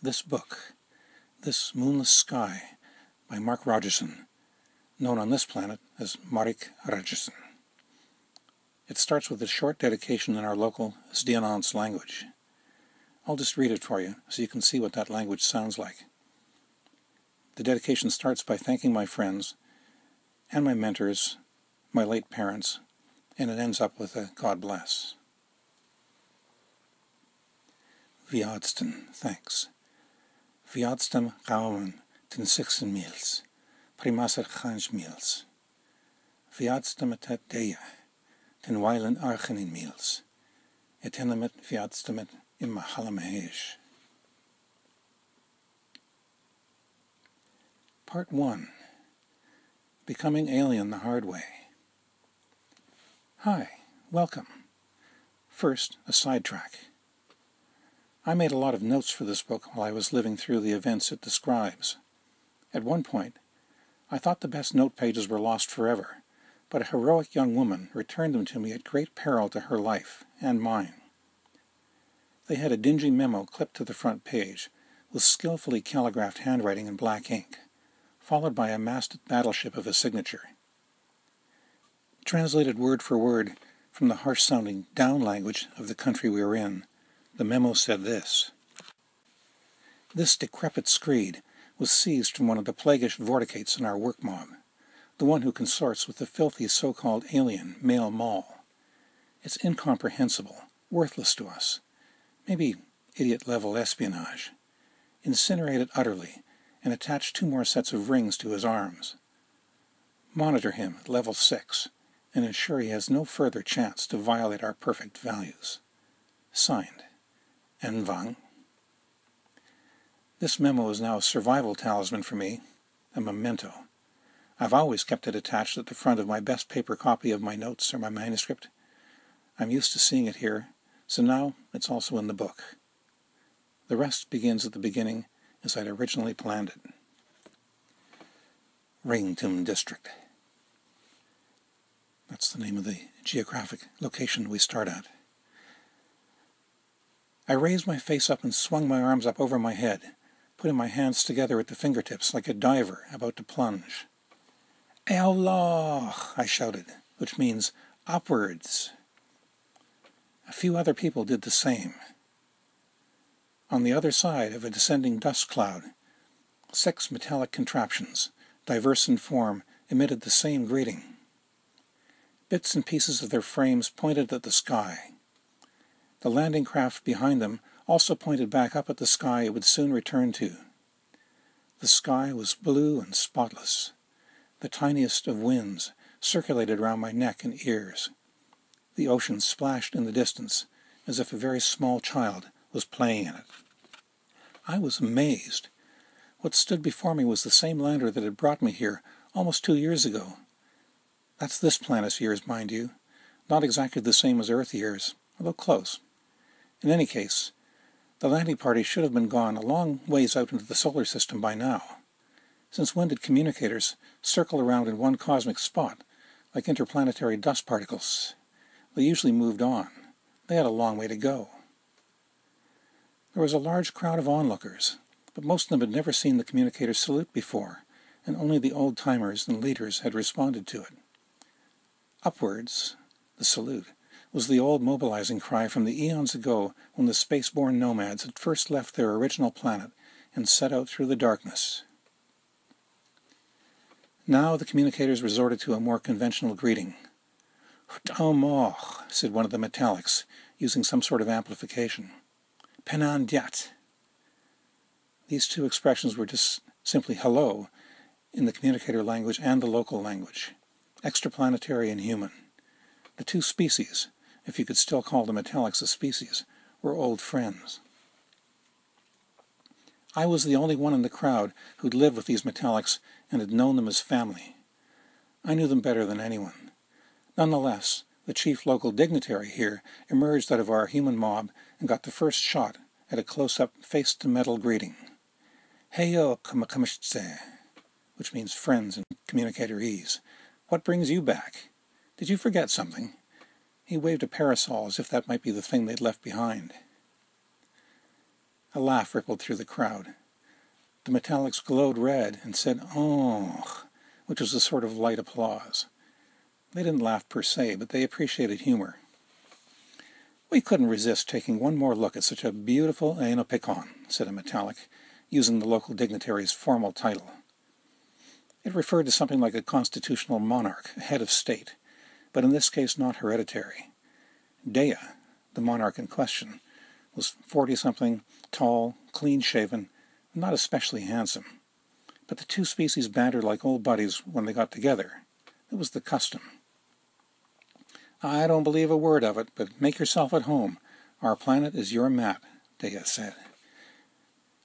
this book, This Moonless Sky, by Mark Rogerson, known on this planet as Marrik Rajjarsen. It starts with a short dedication in our local Zdionans language. I'll just read it for you so you can see what that language sounds like. The dedication starts by thanking my friends and my mentors, my late parents, and it ends up with a God bless. Viadston, thanks. Viadstam Rauman, ten sixen mils, primasar chanj mils. Viadstam et deia, ten weilen archenin mils, et enemet viadstamet in mahalamahesh. Part 1 Becoming Alien the Hard Way. Hi, welcome. First, a sidetrack. I made a lot of notes for this book while I was living through the events it describes. At one point, I thought the best note pages were lost forever, but a heroic young woman returned them to me at great peril to her life and mine. They had a dingy memo clipped to the front page, with skillfully calligraphed handwriting in black ink, followed by a masted battleship of a signature. Translated word for word from the harsh-sounding down language of the country we were in, the memo said this. This decrepit screed was seized from one of the plaguish vorticates in our work mob the one who consorts with the filthy so-called alien male mall. It's incomprehensible, worthless to us. Maybe idiot-level espionage. Incinerate it utterly, and attach two more sets of rings to his arms. Monitor him level 6, and ensure he has no further chance to violate our perfect values. Signed, Envang. This memo is now a survival talisman for me, a memento. I've always kept it attached at the front of my best paper copy of my notes or my manuscript. I'm used to seeing it here, so now it's also in the book. The rest begins at the beginning as I'd originally planned it. Ringtum District. That's the name of the geographic location we start at. I raised my face up and swung my arms up over my head, putting my hands together at the fingertips like a diver about to plunge. Allah, I shouted, which means upwards. A few other people did the same. On the other side of a descending dust cloud, six metallic contraptions, diverse in form, emitted the same greeting. Bits and pieces of their frames pointed at the sky. The landing craft behind them also pointed back up at the sky it would soon return to. The sky was blue and spotless. The tiniest of winds circulated round my neck and ears. The ocean splashed in the distance as if a very small child was playing in it. I was amazed. What stood before me was the same lander that had brought me here almost two years ago. That's this planet's years, mind you. Not exactly the same as Earth years, although close. In any case, the landing party should have been gone a long ways out into the solar system by now. Since when did communicators circle around in one cosmic spot, like interplanetary dust particles? They usually moved on. They had a long way to go. There was a large crowd of onlookers, but most of them had never seen the communicator's salute before, and only the old-timers and leaders had responded to it. Upwards, the salute, was the old mobilizing cry from the eons ago when the space-borne nomads had first left their original planet and set out through the darkness. Now the communicators resorted to a more conventional greeting. H'tamoch, said one of the metallics, using some sort of amplification. Penandiat. These two expressions were just simply hello in the communicator language and the local language, extraplanetary and human. The two species, if you could still call the metallics a species, were old friends. I was the only one in the crowd who'd lived with these metallics and had known them as family. I knew them better than anyone. Nonetheless, the chief local dignitary here emerged out of our human mob and got the first shot at a close-up face-to-metal greeting. Heyo kamakamishitse, which means friends in communicatorese. What brings you back? Did you forget something? He waved a parasol as if that might be the thing they'd left behind. A laugh rippled through the crowd. The metallics glowed red and said, Oh, which was a sort of light applause. They didn't laugh per se, but they appreciated humor. We couldn't resist taking one more look at such a beautiful Aenopicon, said a metallic, using the local dignitary's formal title. It referred to something like a constitutional monarch, a head of state, but in this case not hereditary. Dea, the monarch in question, was forty-something, tall, clean-shaven, not especially handsome. But the two species bantered like old buddies when they got together. It was the custom. I don't believe a word of it, but make yourself at home. Our planet is your mat, Dea said.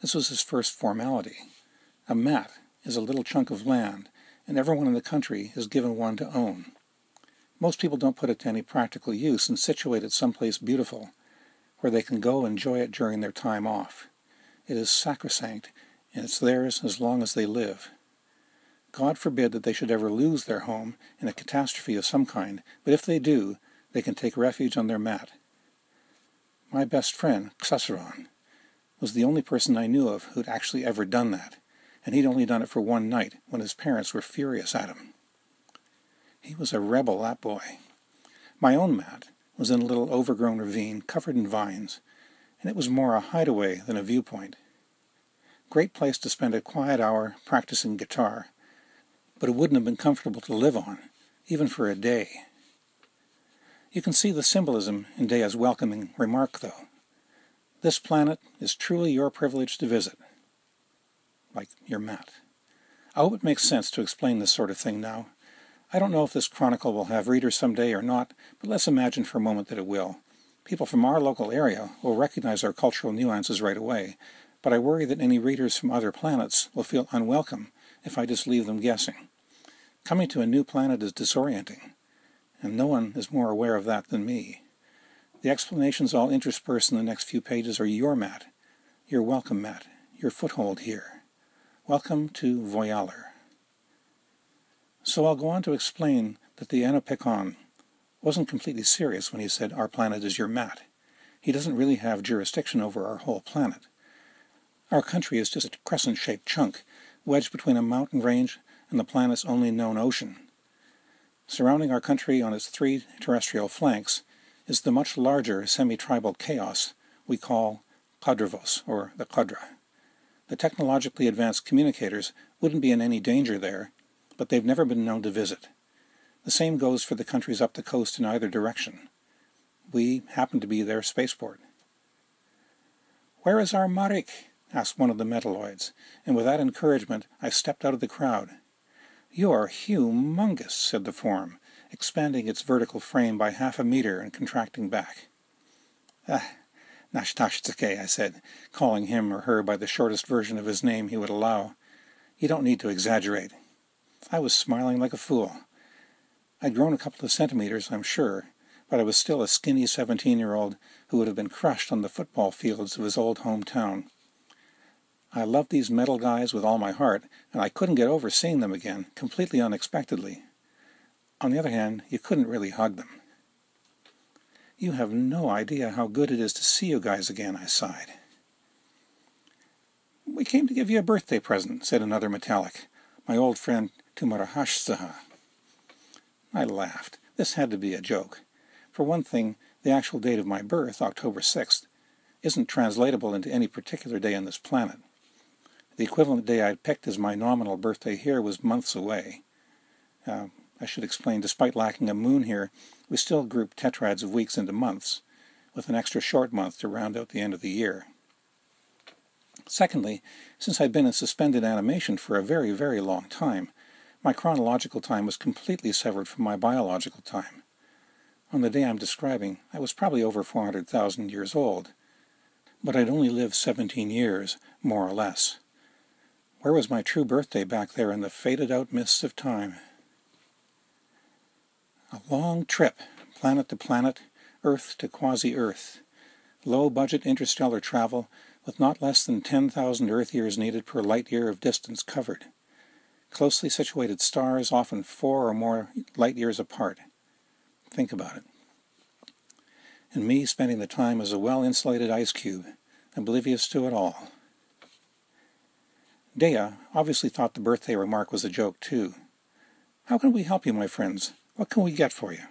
This was his first formality. A mat is a little chunk of land, and everyone in the country is given one to own. Most people don't put it to any practical use and situate it someplace beautiful, where they can go enjoy it during their time off. It is sacrosanct, and it's theirs as long as they live. God forbid that they should ever lose their home in a catastrophe of some kind, but if they do, they can take refuge on their mat. My best friend, Xaceron, was the only person I knew of who'd actually ever done that, and he'd only done it for one night when his parents were furious at him. He was a rebel, that boy. My own mat was in a little overgrown ravine covered in vines, and it was more a hideaway than a viewpoint. Great place to spend a quiet hour practicing guitar, but it wouldn't have been comfortable to live on, even for a day. You can see the symbolism in Dea's welcoming remark, though. This planet is truly your privilege to visit, like your mat. I hope it makes sense to explain this sort of thing now. I don't know if this chronicle will have readers someday or not, but let's imagine for a moment that it will. People from our local area will recognize our cultural nuances right away, but I worry that any readers from other planets will feel unwelcome if I just leave them guessing. Coming to a new planet is disorienting, and no one is more aware of that than me. The explanations I'll intersperse in the next few pages are your mat, your welcome mat, your foothold here. Welcome to Voyaler. So I'll go on to explain that the Aenopicon wasn't completely serious when he said, Our planet is your mat. He doesn't really have jurisdiction over our whole planet. Our country is just a crescent shaped chunk, wedged between a mountain range and the planet's only known ocean. Surrounding our country on its three terrestrial flanks is the much larger semi tribal chaos we call Qadravos, or the Qadra. The technologically advanced communicators wouldn't be in any danger there but they've never been known to visit. The same goes for the countries up the coast in either direction. We happen to be their spaceport. Where is our Marrik? asked one of the metalloids, and with that encouragement I stepped out of the crowd. You are humongous, said the form, expanding its vertical frame by half a meter and contracting back. Ah, Nashtashtzake, I said, calling him or her by the shortest version of his name he would allow. You don't need to exaggerate. I was smiling like a fool. I'd grown a couple of centimeters, I'm sure, but I was still a skinny seventeen-year-old who would have been crushed on the football fields of his old hometown. I loved these metal guys with all my heart, and I couldn't get over seeing them again, completely unexpectedly. On the other hand, you couldn't really hug them. You have no idea how good it is to see you guys again, I sighed. We came to give you a birthday present, said another metallic. My old friend Tumarahashsaha. I laughed. This had to be a joke. For one thing, the actual date of my birth, October 6th, isn't translatable into any particular day on this planet. The equivalent day I'd picked as my nominal birthday here was months away. Uh, I should explain, despite lacking a moon here, we still group tetrads of weeks into months, with an extra short month to round out the end of the year. Secondly, since I'd been in suspended animation for a very, very long time, my chronological time was completely severed from my biological time. On the day I'm describing, I was probably over 400,000 years old, but I'd only lived 17 years, more or less. Where was my true birthday back there in the faded out mists of time? A long trip, planet to planet, Earth to quasi Earth. Low budget interstellar travel with not less than 10,000 Earth years needed per light year of distance covered closely situated stars, often four or more light years apart. Think about it. And me spending the time as a well insulated ice cube, oblivious to it all. Dea obviously thought the birthday remark was a joke, too. How can we help you, my friends? What can we get for you?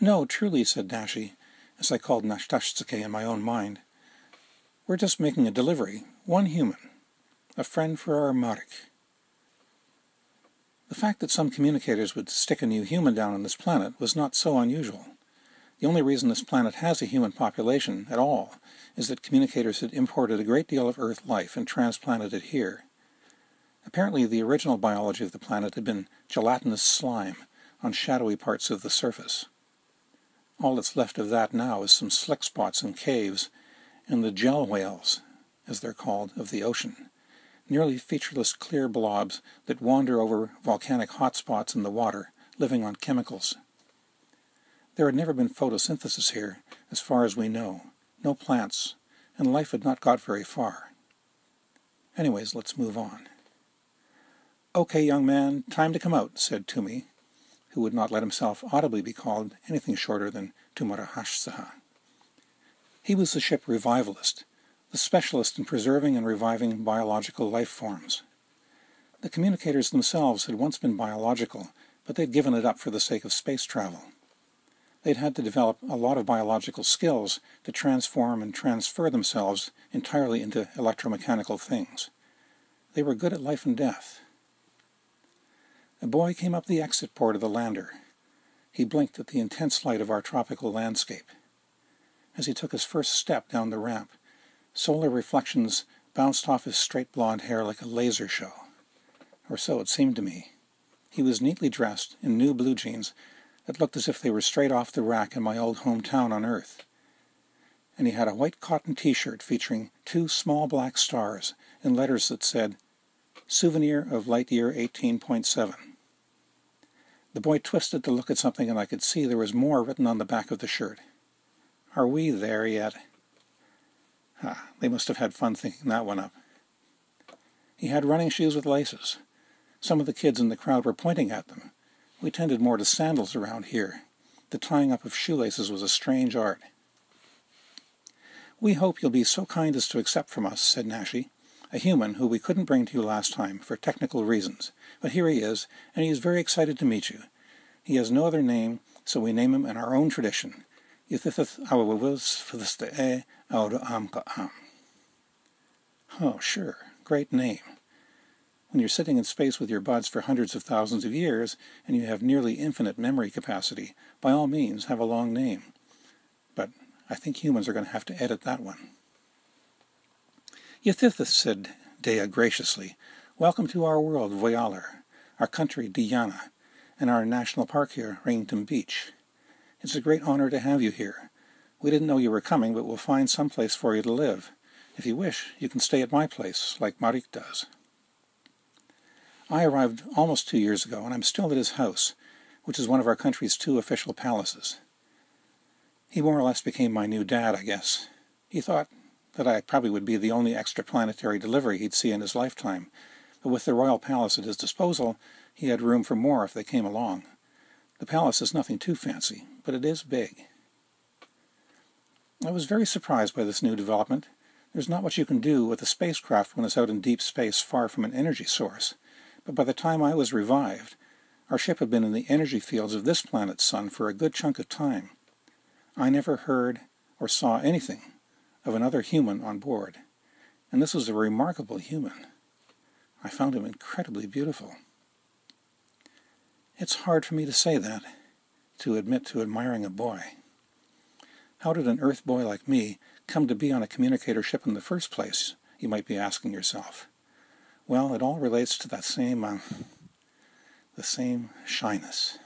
No, truly, said Nashi, as I called Nashtashsuke in my own mind. We're just making a delivery, one human, a friend for our Marrik. The fact that some communicators would stick a new human down on this planet was not so unusual. The only reason this planet has a human population at all is that communicators had imported a great deal of Earth life and transplanted it here. Apparently the original biology of the planet had been gelatinous slime on shadowy parts of the surface. All that's left of that now is some slick spots and caves, and the gel whales, as they're called, of the ocean nearly featureless clear blobs that wander over volcanic hotspots in the water, living on chemicals. There had never been photosynthesis here, as far as we know, no plants, and life had not got very far. Anyways, let's move on. Okay, young man, time to come out, said Tumi, who would not let himself audibly be called anything shorter than Tumarahashsaha. He was the ship revivalist, the specialist in preserving and reviving biological life forms. The communicators themselves had once been biological, but they'd given it up for the sake of space travel. They'd had to develop a lot of biological skills to transform and transfer themselves entirely into electromechanical things. They were good at life and death. A boy came up the exit port of the lander. He blinked at the intense light of our tropical landscape. As he took his first step down the ramp, Solar reflections bounced off his straight blond hair like a laser show. Or so it seemed to me. He was neatly dressed in new blue jeans that looked as if they were straight off the rack in my old hometown on Earth. And he had a white cotton t-shirt featuring two small black stars in letters that said, Souvenir of Light Year 18.7. The boy twisted to look at something and I could see there was more written on the back of the shirt. Are we there yet? Ah, they must have had fun thinking that one up. He had running shoes with laces. Some of the kids in the crowd were pointing at them. We tended more to sandals around here. The tying up of shoelaces was a strange art. We hope you'll be so kind as to accept from us, said Nashi, a human who we couldn't bring to you last time for technical reasons. But here he is, and he is very excited to meet you. He has no other name, so we name him in our own tradition. Oh, sure. Great name. When you're sitting in space with your buds for hundreds of thousands of years and you have nearly infinite memory capacity, by all means have a long name. But I think humans are going to have to edit that one. Yathithis, said Dea graciously, welcome to our world, Voyaler, our country, Diana, and our national park here, Rainton Beach. It's a great honor to have you here. We didn't know you were coming, but we'll find some place for you to live. If you wish, you can stay at my place, like Marrik does. I arrived almost two years ago, and I'm still at his house, which is one of our country's two official palaces. He more or less became my new dad, I guess. He thought that I probably would be the only extraplanetary delivery he'd see in his lifetime, but with the royal palace at his disposal, he had room for more if they came along. The palace is nothing too fancy, but it is big. I was very surprised by this new development. There's not much you can do with a spacecraft when it's out in deep space far from an energy source. But by the time I was revived, our ship had been in the energy fields of this planet's sun for a good chunk of time. I never heard or saw anything of another human on board, and this was a remarkable human. I found him incredibly beautiful. It's hard for me to say that, to admit to admiring a boy. How did an Earth boy like me come to be on a communicator ship in the first place, you might be asking yourself. Well, it all relates to that same, uh, the same shyness.